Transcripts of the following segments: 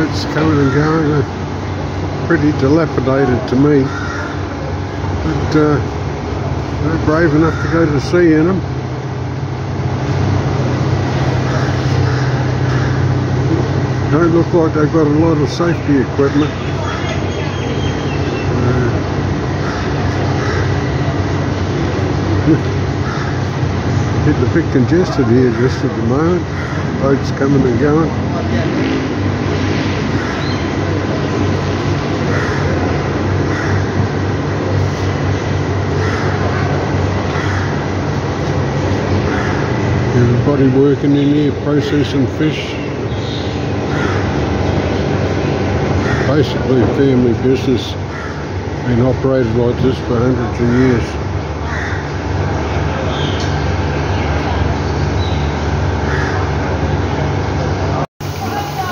boats coming and going. Pretty dilapidated to me. But uh, they're brave enough to go to sea in them. Don't look like they've got a lot of safety equipment. Uh, getting a bit congested here just at the moment. Boats coming and going. Everybody working in here processing fish. Basically a family business been operated like this for hundreds of years.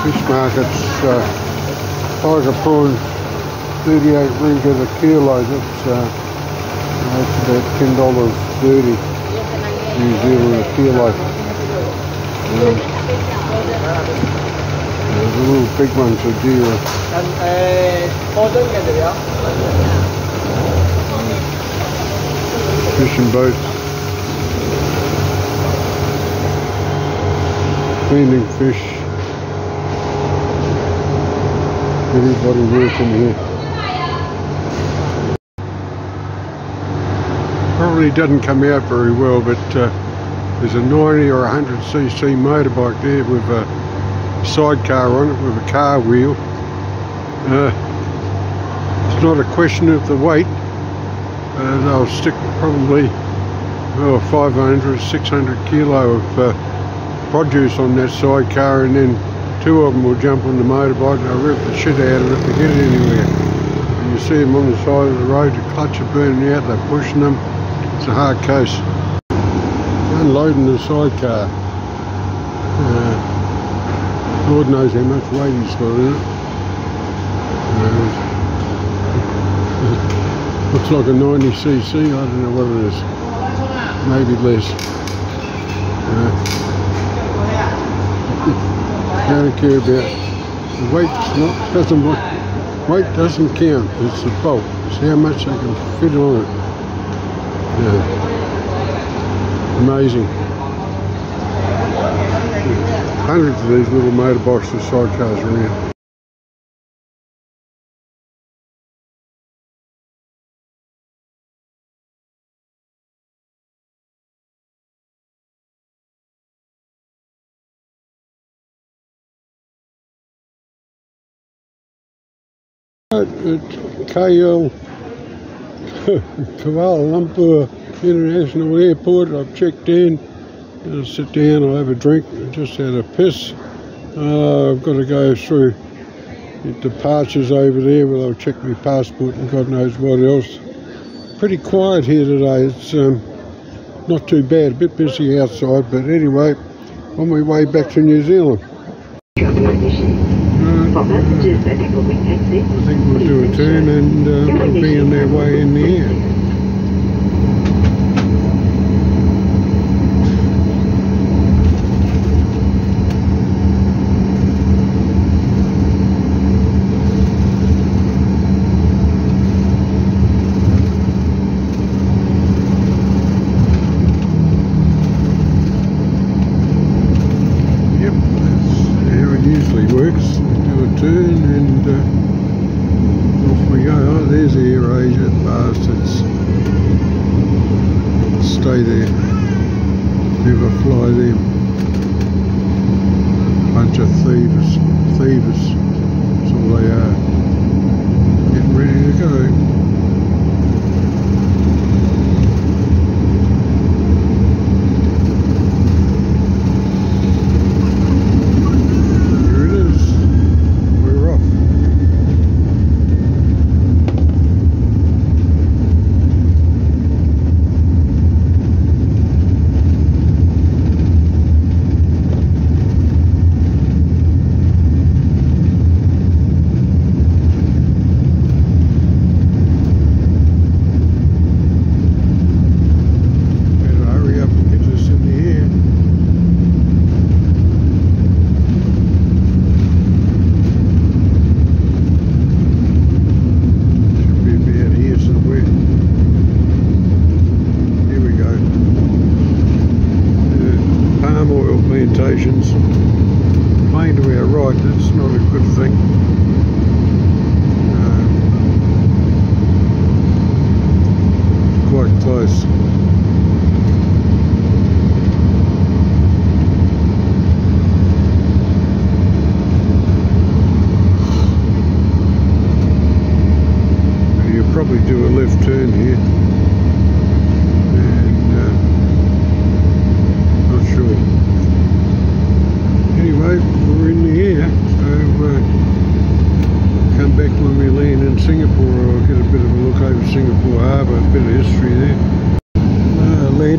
Fish markets, uh, tiger prawn, 38 ringgit a kilo, that's, uh, that's about $10.30 New Zealand a kilo. There's a little big one for deer. And uh, Fishing boats. Cleaning fish. Everybody working here. Probably doesn't come out very well, but uh, there's a 90 or 100cc motorbike there with a sidecar on it with a car wheel. Uh, it's not a question of the weight. Uh, they'll stick probably oh, 500, 600 kilo of uh, produce on that sidecar and then two of them will jump on the motorbike and they'll rip the shit out of it to get it anywhere. And you see them on the side of the road, the clutch are burning out, they're pushing them. It's a hard case. Unloading the sidecar. Uh, Lord knows how much weight he's got in it. Uh, looks like a 90cc, I don't know what it is. Maybe less. Uh, don't care about weight. Not, doesn't weight doesn't count. It's the bulk. It's how much they can fit on it. Yeah. Amazing. Hundreds of these little motorbikes with sidecars around. At KL Kuala Lumpur International Airport, I've checked in. I'll sit down, I'll have a drink. I just had a piss. Uh, I've got to go through the departures over there where they'll check my passport and God knows what else. Pretty quiet here today. It's um, not too bad. A bit busy outside, but anyway, on my way back to New Zealand. I think we'll do a turn and uh, we'll be on their way in the air. Yep, that's how it usually works. Do a turn and uh, off we go. Oh, there's Air Asia bastards. Stay there. Never fly them. Bunch of thieves. Thieves. That's all they are. Getting ready to go. Here it is. We're off.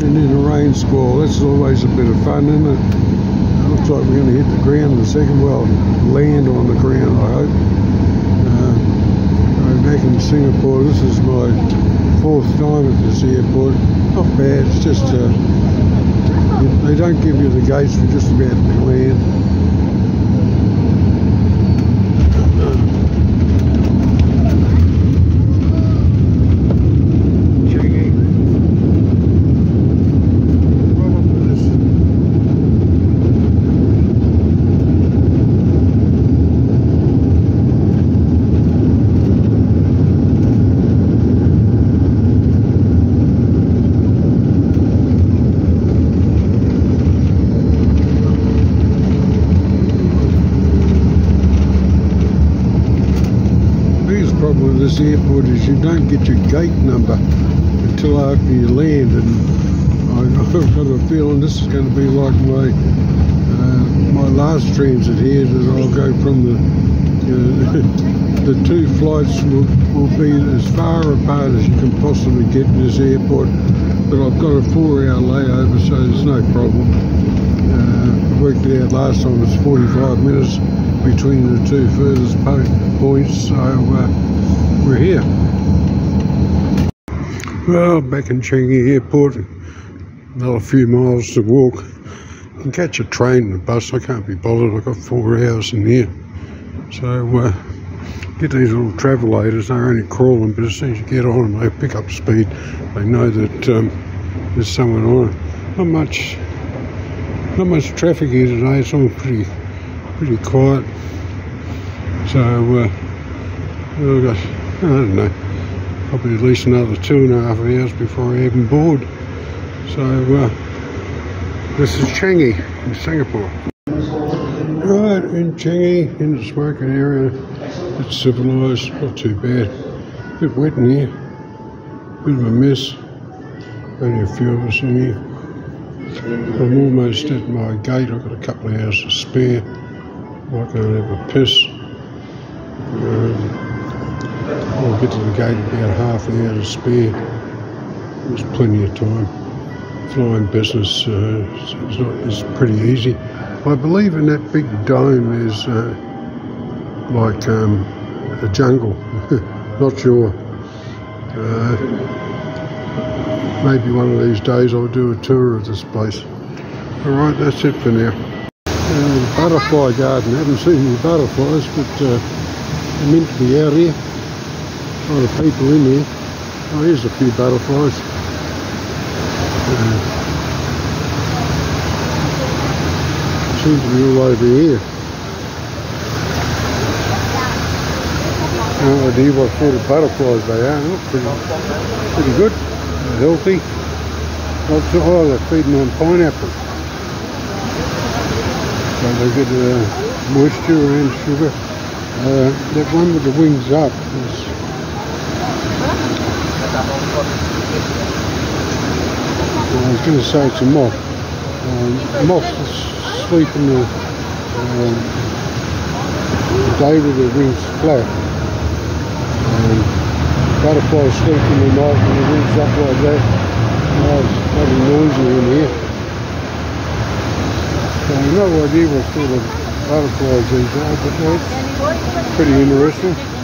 and then a rain squall. A bit of fun, isn't it? Looks like we're going to hit the ground in a second. Well, land on the ground, I hope. Uh, I'm back in Singapore. This is my fourth time at this airport. Not bad. It's just uh, they don't give you the gates for just about land. Checking. Right up to this. biggest problem with this airport is you don't get your gate number until after you land and I- I've got a feeling this is going to be like my uh, my last transit here that I'll go from the uh, the two flights will, will be as far apart as you can possibly get in this airport but I've got a four hour layover so there's no problem. Uh, worked it out last time it was 45 minutes between the two furthest points so uh, we're here. Well back in Changi airport another few miles to walk. I can catch a train and a bus. I can't be bothered. I've got four hours in here. So uh, get these little travelators they're only crawling but as soon as you get on them they pick up speed. They know that um, there's someone on not much not much traffic here today. It's all pretty pretty quiet. So uh, we've got I don't know. Probably at least another two and a half hours before I even board. So uh, this is Changi in Singapore. Right in Changi in the smoking area. It's civilised not too bad. A bit wet in here. Bit of a mess. Only a few of us in here. I'm almost at my gate. I've got a couple of hours to spare. I might go and have a piss. Um, I'll get to the gate about half an hour to spare. There's plenty of time. Flying business uh, is, not, is pretty easy. I believe in that big dome is uh, like um, a jungle. not sure. Uh, maybe one of these days I'll do a tour of this place. Alright, that's it for now. Uh, butterfly garden, haven't seen any butterflies, but uh, they're meant to be out here. A lot of people in here. Oh, here's a few butterflies. Uh, seem to be all over here. No idea what sort of butterflies they are. Look pretty, pretty good. Healthy. Lots of, oh, they're feeding on pineapple. So they get uh, moisture and sugar. Uh, that one with the wings up is I was going to say it's a moth. Um, moths sleep in the, um, the day with their wings flat. Um, butterflies sleep in the night with their wings up like that. Oh, it's bloody noisy in here. So no idea what sort of butterflies these are, but they're pretty interesting.